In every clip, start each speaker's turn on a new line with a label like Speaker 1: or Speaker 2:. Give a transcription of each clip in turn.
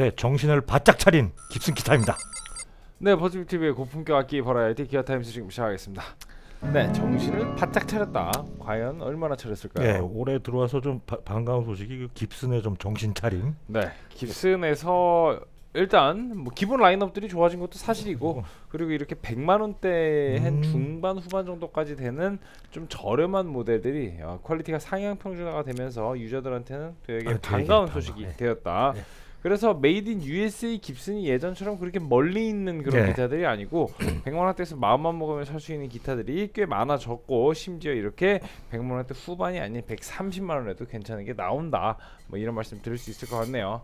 Speaker 1: 네, 정신을 바짝 차린 깁슨 기타입니다.
Speaker 2: 네, 버즈비 TV의 고품격 악기 버라이어티 Gear Times 지금 시작하겠습니다. 네, 정신을 바짝 차렸다. 과연 얼마나 차렸을까요?
Speaker 1: 네, 올해 들어와서 좀 바, 반가운 소식이 그 깁슨의 좀 정신 차림.
Speaker 2: 네, 깁슨에서 일단 뭐 기본 라인업들이 좋아진 것도 사실이고 그리고 이렇게 100만 원대 한
Speaker 1: 음.
Speaker 2: 중반 후반 정도까지 되는 좀 저렴한 모델들이 어, 퀄리티가 상향 평준화가 되면서 유저들한테는 되게
Speaker 1: 아,
Speaker 2: 반가운. 소식이
Speaker 1: 네.
Speaker 2: 되었다.
Speaker 1: 네.
Speaker 2: 그래서 made in USA 깁슨이 예전처럼 그렇게 멀리 있는 그런
Speaker 1: 네.
Speaker 2: 기타들이 아니고 100만 원대에서 마음만 먹으면 살 수 있는 기타들이 꽤 많아졌고 심지어 이렇게 100만 원대 후반이 아닌 130만 원에도 괜찮은 게 나온다. 뭐 이런 말씀 드릴 수 있을 것 같네요.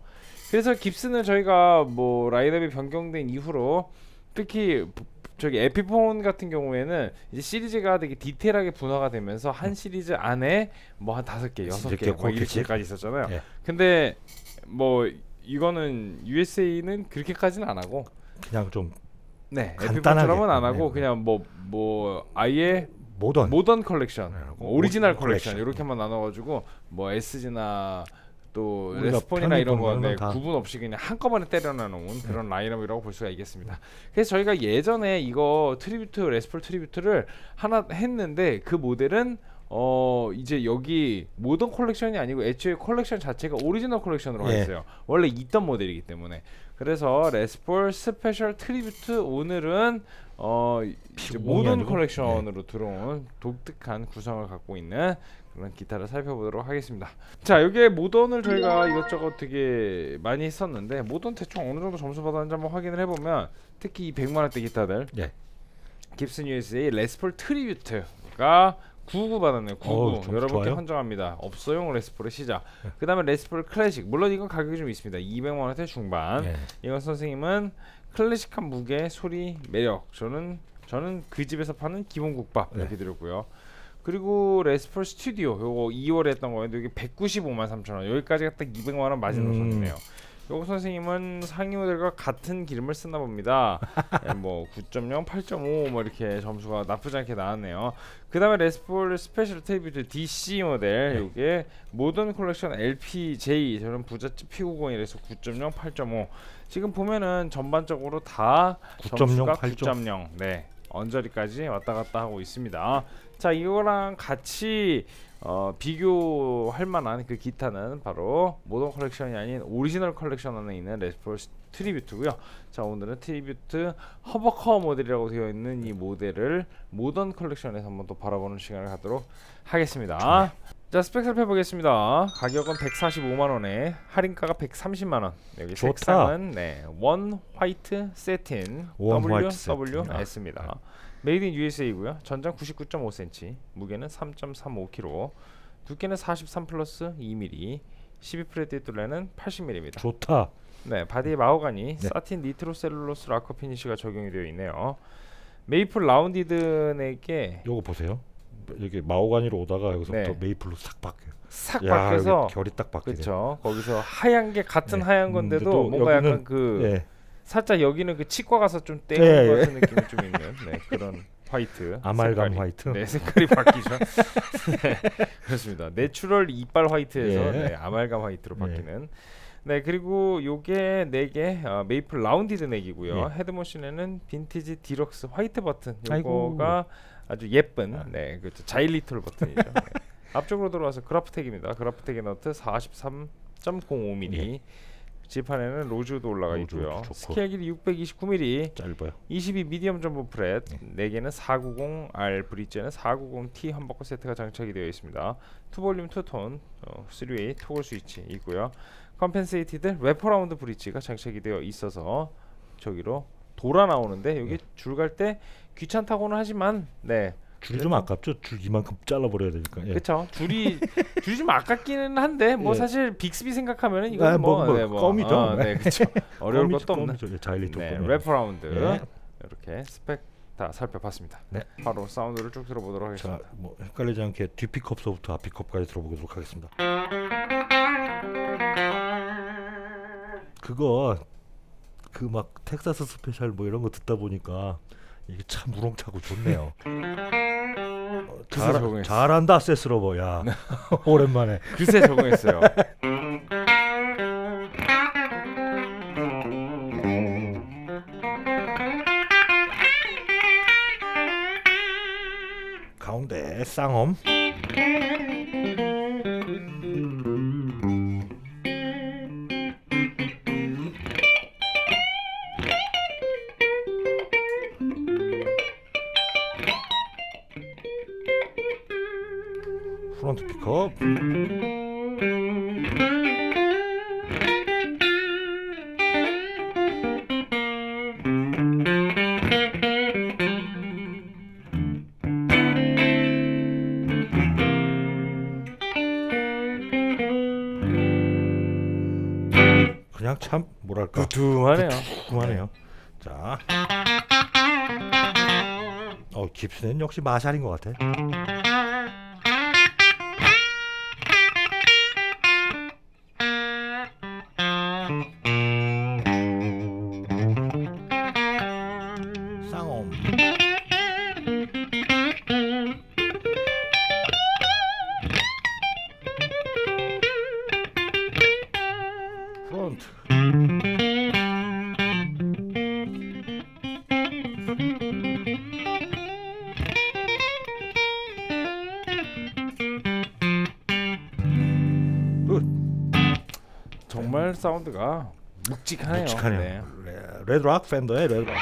Speaker 2: 그래서 깁슨을 저희가 뭐 라인업이 변경된 이후로 특히 부- 저기 에피폰 같은 경우에는 이제 시리즈가 되게 디테일하게 분화가 되면서 한 시리즈 안에 뭐 한 다섯 개, 여섯 개, 뭐
Speaker 1: 그렇겠지.
Speaker 2: 이렇게까지 있었잖아요.
Speaker 1: 예.
Speaker 2: 근데 뭐 이거는 USA는 그렇게까지는 안 하고
Speaker 1: 그냥 좀
Speaker 2: 네
Speaker 1: 간단하게.
Speaker 2: 에피폰처럼은 안 하고
Speaker 1: 네.
Speaker 2: 그냥 뭐뭐 아예
Speaker 1: 모던.
Speaker 2: 모던 컬렉션,
Speaker 1: 네,
Speaker 2: 뭐 오리지널 컬렉션
Speaker 1: 컬렉션.
Speaker 2: 이렇게만 나눠가지고 뭐 SG나 또 레스폰이나 이런
Speaker 1: 보는
Speaker 2: 거 네,
Speaker 1: 건 다-
Speaker 2: 구분 없이 그냥 한꺼번에 때려놔놓은 그런 라인업이라고 볼 수가 있겠습니다. 그래서 저희가 예전에 이거 Tribute 레스폴 Tribute를 하나 했는데 그 모델은 어 이제 여기 모던 컬렉션이 아니고 애초에 컬렉션 자체가 오리지널 컬렉션으로
Speaker 1: 예.
Speaker 2: 했어요. 원래 있던 모델이기 때문에. 그래서 레스폴 스페셜 Tribute 오늘은 어 모던? 컬렉션으로 들어온 독특한 구성을 갖고 있는 그런 기타를 살펴보도록 하겠습니다. 자, 여기에 모던을 저희가 이것저것 되게 많이 했었는데 모던 대충 어느 정도 점수 받았는지 한번 확인을 해보면 특히 이 100만 원대 기타들
Speaker 1: 예.
Speaker 2: 깁슨 USA 레스폴 Tribute가 99 받았네요. 99
Speaker 1: 어우, 좀
Speaker 2: 여러분께? 헌정합니다. 업소용 레스폴의 시작. 그다음에 레스폴 클래식 물론 이건 가격이 좀 있습니다. 200만 원대 중반.
Speaker 1: 예.
Speaker 2: 이건 선생님은 클래식한 무게, 소리, 매력. 저는 저는 그 집에서 파는 기본 국밥
Speaker 1: 네.
Speaker 2: 이렇게 드렸고요. 그리고 레스폴 스튜디오 요거 2월에 했던 거였는데 여기 195만 3천 원. 여기까지가 딱 200만 원 마지노선이네요. 요거 선생님은 상위 모델과 같은 기름을 쓰나 봅니다. 예, 뭐 9.0, 8.5 뭐 이렇게 점수가 나쁘지 않게 나왔네요. 그 다음에 레스폴 스페셜 Tribute DC 모델
Speaker 1: 네.
Speaker 2: 요게 모던 컬렉션 LPJ 저는 부잣집 P90이라서 9.0, 8.5 지금 보면은 전반적으로 다
Speaker 1: 9.0,
Speaker 2: 점수가
Speaker 1: 8.0.
Speaker 2: 9.0 네 언저리까지 왔다 갔다 하고 있습니다. 자 이거랑 같이 어, 비교할 만한 그 기타는 바로 모던 컬렉션이 아닌 오리지널 컬렉션 안에 있는 레스폴 스- Tribute고요. 자 오늘은 Tribute humbucker 모델이라고 되어 있는 이 모델을 모던 컬렉션에서 한번 또 바라보는 시간을 갖도록 하겠습니다. 자 스펙 살펴보겠습니다. 가격은 145만 원에 할인가가 130만 원. 여기
Speaker 1: 좋다.
Speaker 2: 색상은 네, Worn White Satin
Speaker 1: Worn
Speaker 2: W
Speaker 1: White Satin.
Speaker 2: W
Speaker 1: 아,
Speaker 2: S입니다. made in USA고요. 전장 99.5cm, 무게는 3.35kg, 두께는 43 플러스 2mm, 12fret 둘레는 80mm입니다.
Speaker 1: 좋다.
Speaker 2: 네, body에 마호가니
Speaker 1: 네.
Speaker 2: satin nitrocellulose lacquer finish가 적용이 되어 있네요. maple rounded neck에
Speaker 1: 요거 보세요. 여기 마호가니로 오다가 여기서부터
Speaker 2: 네.
Speaker 1: maple로 싹 바뀌어요.
Speaker 2: 싹
Speaker 1: 야,
Speaker 2: 바뀌어서
Speaker 1: 결이 딱 바뀌네.
Speaker 2: 그렇죠. 거기서 하얀 게 같은
Speaker 1: 네.
Speaker 2: 하얀
Speaker 1: 음,
Speaker 2: 건데도
Speaker 1: 또
Speaker 2: 뭔가 약간 그
Speaker 1: 예.
Speaker 2: 살짝 여기는 그 치과 가서 좀 떼는
Speaker 1: 예,
Speaker 2: 것
Speaker 1: 예.
Speaker 2: 같은 느낌이 좀 있는 네, 그런 화이트
Speaker 1: 아말감
Speaker 2: 색깔이.
Speaker 1: 화이트.
Speaker 2: 네 색깔이 바뀌죠 네, 그렇습니다 내추럴 이빨 화이트에서
Speaker 1: 예.
Speaker 2: 네, 아말감 화이트로
Speaker 1: 예.
Speaker 2: 바뀌는 네 그리고 요게 neck에 어, maple rounded neck이고요
Speaker 1: 예.
Speaker 2: head machine에는 빈티지 디럭스 화이트 버튼. 요거가 아주 예쁜
Speaker 1: 아.
Speaker 2: 네 그렇죠 자일리톨 버튼이죠 네. 앞쪽으로 들어와서 그라프텍입니다 그라프텍의 너트 43.05mm
Speaker 1: 예.
Speaker 2: 지판에는 로즈우드 올라가 있고요.
Speaker 1: 좋고.
Speaker 2: 스케일 길이 629mm,
Speaker 1: 짧아요.
Speaker 2: 22 medium jumbo fret, neck에는 490R bridge에는 490T humbucker 세트가 장착이 되어 있습니다. two volume two tone, 어, 3way toggle 스위치 있고요. compensated wraparound bridge가 장착이 되어 있어서 저기로 돌아 나오는데 여기
Speaker 1: 네.
Speaker 2: 줄갈 때 귀찮다고는 하지만 네
Speaker 1: 줄이 좀 아깝죠. 줄 이만큼 잘라 버려야 되니까. 예.
Speaker 2: 그쵸 줄이 줄이 좀 아깝기는 한데 뭐
Speaker 1: 예.
Speaker 2: 사실 빅스비 생각하면은 이건
Speaker 1: 아,
Speaker 2: 뭐,
Speaker 1: 뭐, 뭐
Speaker 2: 네, 뭐,
Speaker 1: 껌이죠.
Speaker 2: 어, 네 그쵸 어려울 것도 없는.
Speaker 1: 예, 자일리톨
Speaker 2: 네. wraparound
Speaker 1: 예.
Speaker 2: 이렇게 스펙 다 살펴봤습니다.
Speaker 1: 네.
Speaker 2: 바로 사운드를 쭉 들어보도록 하겠습니다.
Speaker 1: 자, 뭐 헷갈리지 않게 뒤 픽업서부터 앞 픽업까지 들어보도록 하겠습니다. 그거 그 막 텍사스 스페셜 뭐 이런 거 듣다 보니까 이게 참 우렁차고 좋네요. 잘,
Speaker 2: 적응했어.
Speaker 1: 잘한다 세스 러버 야 오랜만에
Speaker 2: 글쎄 적응했어요.
Speaker 1: 가운데 쌍엄 궁금하네요. 자, 어 깁스는 역시 마샬인 것 같아.
Speaker 2: 정말 사운드가 묵직하네요.
Speaker 1: 묵직하네요.
Speaker 2: 네.
Speaker 1: 레- 레드락 팬더의 레드락.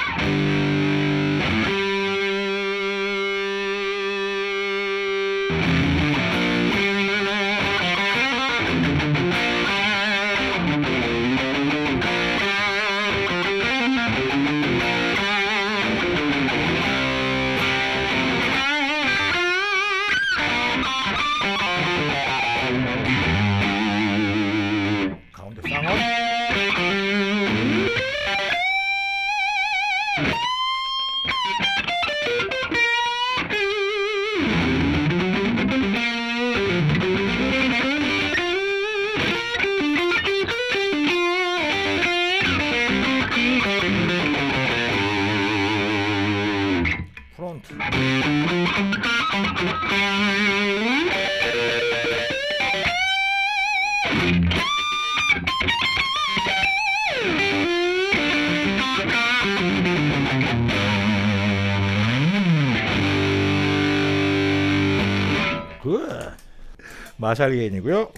Speaker 1: 마샬 게인이고요.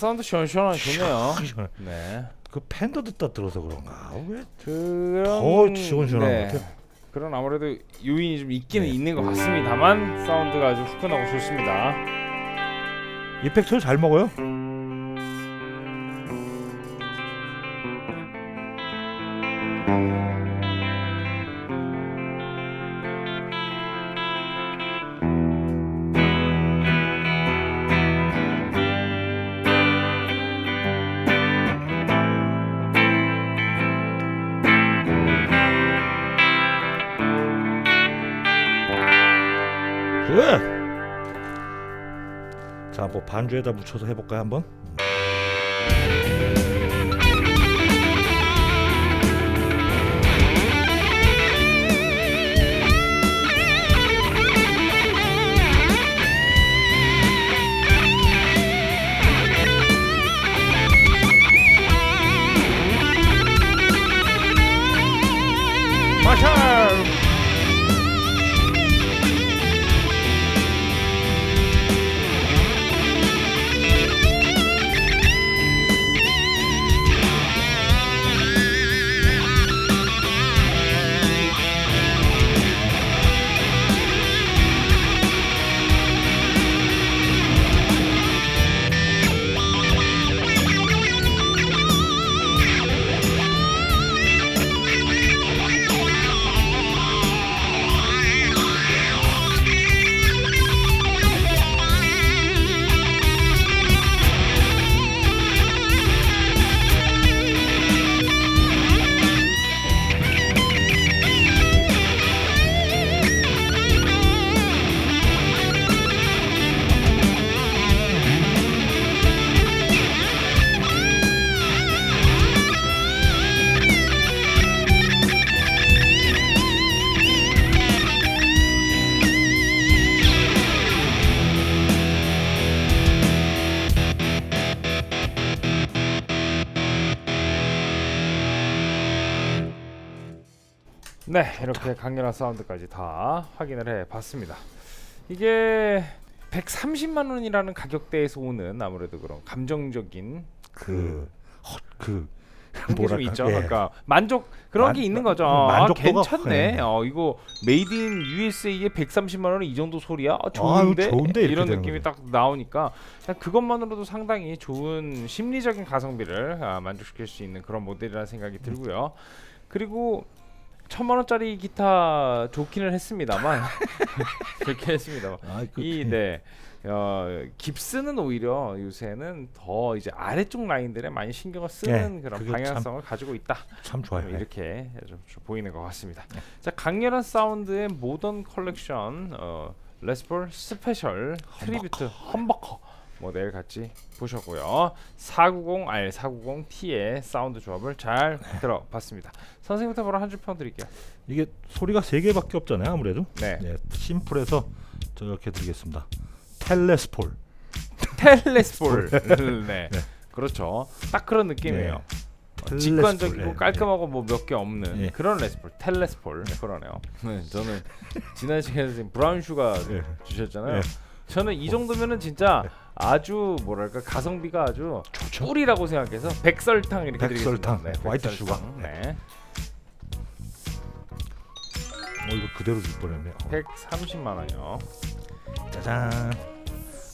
Speaker 2: 사운드 시원시원하게 좋네요. 네.
Speaker 1: 그 팬더 듣다 들어서 그런가? 왜?
Speaker 2: 그런
Speaker 1: 더 시원시원한 것 같아요.
Speaker 2: 그런 아무래도 요인이 좀 있기는
Speaker 1: 네.
Speaker 2: 있는 것 같습니다만 사운드가 아주 후끈하고 좋습니다.
Speaker 1: effect를 잘 먹어요. good. 뭐 반주에다 묻혀서 해볼까요 한번?
Speaker 2: 네, 이렇게 강렬한 사운드까지 다 확인을 해봤습니다. 이게 130만 원이라는 가격대에서 오는 아무래도 그런 감정적인
Speaker 1: 그 그
Speaker 2: 그런 게좀
Speaker 1: 뭐랄까,
Speaker 2: 있죠.
Speaker 1: 예.
Speaker 2: 그러니까 만족 그런
Speaker 1: 만-
Speaker 2: 게 있는 거죠.
Speaker 1: 만-
Speaker 2: 아, 괜찮네.
Speaker 1: 예.
Speaker 2: 어 이거 made in USA에 130만 원은 이 정도 소리야? 아, 좋은데,
Speaker 1: 아유, 좋은데
Speaker 2: 이런 느낌이. 딱 나오니까 그냥 그것만으로도 상당히 좋은 심리적인 가성비를 아, 만족시킬 수 있는 그런 모델이라는 생각이 들고요. 그리고 천만 원짜리 기타 좋기는 했습니다만 좋긴 했습니다만
Speaker 1: 아, 그,
Speaker 2: 이 네. 어, 깁슨은 오히려 요새는 더 이제 아래쪽 라인들에 많이 신경을 쓰는
Speaker 1: 예,
Speaker 2: 그런 방향성을 가지고 있다.
Speaker 1: 참 좋아요. 예.
Speaker 2: 이렇게 좀, 좀 보이는 것 같습니다. 자 강렬한 사운드의 Modern Collection 어, Les Paul Special Tribute Humbucker 모델 같이 보셨고요. 490R 490T의 사운드 조합을 잘 들어봤습니다. 선생님부터 바로 한줄 평 드릴게요.
Speaker 1: 이게 소리가 세 개밖에 없잖아요. 아무래도
Speaker 2: 네.
Speaker 1: 예, 심플해서 저렇게 드리겠습니다. 텔레스폴.
Speaker 2: 텔레스폴. 네. 그렇죠. 딱 그런 느낌이에요. 어,
Speaker 1: 텔레스폴.
Speaker 2: 직관적이고
Speaker 1: 예,
Speaker 2: 깔끔하고 뭐몇 개 없는
Speaker 1: 예.
Speaker 2: 그런 레스폴 텔레스폴 그러네요. 네, 저는 지난 시간에 brown sugar
Speaker 1: 예.
Speaker 2: 주셨잖아요.
Speaker 1: 예.
Speaker 2: 저는 이 정도면은 진짜 아주 뭐랄까 가성비가 아주
Speaker 1: 좋죠.
Speaker 2: 꿀이라고 생각해서 백설탕 이렇게
Speaker 1: 백설탕,
Speaker 2: 드리겠습니다.
Speaker 1: white
Speaker 2: 백설탕.
Speaker 1: sugar.
Speaker 2: 네.
Speaker 1: 어 이거 그대로 줄 뻔했네. 어.
Speaker 2: 130만 원이요.
Speaker 1: 짜잔.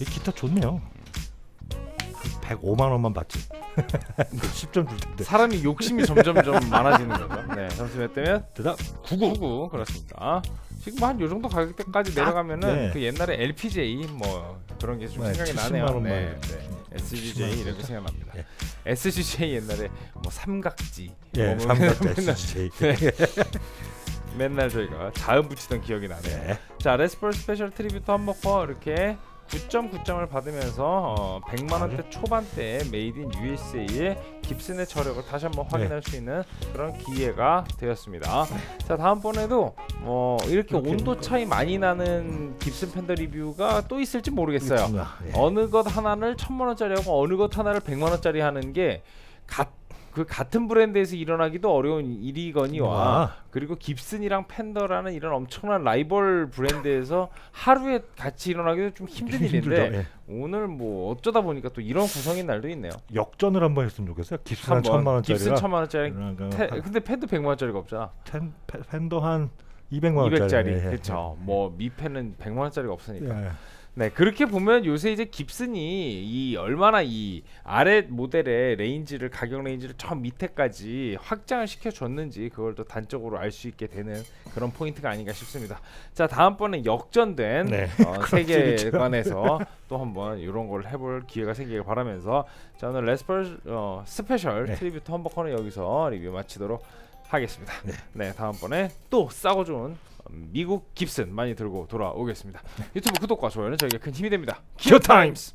Speaker 1: 이 기타 좋네요. 105만 원만 받지. 10점 줄 텐데.
Speaker 2: 사람이 욕심이 점점점 많아지는 거죠. 네, 점수 몇 대면?
Speaker 1: 대답
Speaker 2: 99 그렇습니다. 지금 한 요 정도 가격대까지
Speaker 1: 딱,
Speaker 2: 내려가면은
Speaker 1: 네.
Speaker 2: 그 옛날에 LPJ 뭐 그런 게 좀
Speaker 1: 네,
Speaker 2: 생각이
Speaker 1: 70만
Speaker 2: 나네요. 네. 네. SGJ
Speaker 1: 70만
Speaker 2: 이렇게 생각납니다.
Speaker 1: 예.
Speaker 2: SGJ 옛날에 뭐 삼각지
Speaker 1: 예,
Speaker 2: 뭐
Speaker 1: 삼각
Speaker 2: 맨날,
Speaker 1: SJ.
Speaker 2: 맨날 저희가 자음 붙이던 기억이 나네요.
Speaker 1: 네.
Speaker 2: 자 Les Paul Special Tribute Humbucker 이렇게 9.9점을 받으면서 어, 100만 원대 초반대에 made in USA의 깁슨의 저력을 다시 한번 확인할 수 있는 그런 기회가 되었습니다. 자 다음번에도 어, 이렇게 온도 차이 많이 나는 깁슨 팬더 리뷰가 또 있을지 모르겠어요.
Speaker 1: 예.
Speaker 2: 어느 것 하나를 천만 원짜리 하고 어느 것 하나를 백만 원짜리 하는 게 가, 그 같은 브랜드에서 일어나기도 어려운 일이거니와
Speaker 1: 와.
Speaker 2: 그리고 깁슨이랑 팬더라는 이런 엄청난 라이벌 브랜드에서 하루에 같이 일어나기도 좀 힘든
Speaker 1: 힘들죠.
Speaker 2: 일인데
Speaker 1: 예.
Speaker 2: 오늘 뭐 어쩌다 보니까 또 이런 구성인 날도 있네요.
Speaker 1: 역전을 한 번 했으면 좋겠어요. 깁슨 한 천만 원짜리라.
Speaker 2: 깁슨 천만 원짜리.
Speaker 1: 한
Speaker 2: 근데 팬더 백만 원짜리가 없잖아.
Speaker 1: 텐- 페- 팬더 한 200만 원짜리.
Speaker 2: 200짜리.
Speaker 1: 예, 예.
Speaker 2: 그렇죠. 뭐 미팬은 백만 원짜리가 없으니까.
Speaker 1: 예.
Speaker 2: 네 그렇게 보면 요새 이제 깁슨이 이 얼마나 이 아래 모델의 range를 가격 range를 저 밑에까지 확장을 시켜줬는지 그걸 또 단적으로 알 수 있게 되는 그런 포인트가 아닌가 싶습니다. 자 다음번에 역전된
Speaker 1: 네.
Speaker 2: 어, 세계관에서 또 한번 이런 걸 해볼 기회가 생기길 바라면서 자 오늘 Les Paul 어, Special
Speaker 1: 네.
Speaker 2: Tribute Humbucker는 여기서 리뷰 마치도록 하겠습니다. 네, 다음번에 또 싸고 좋은 미국 깁슨 많이 들고 돌아오겠습니다. 유튜브 구독과 좋아요는 저에게 큰 힘이 됩니다. Gear Times.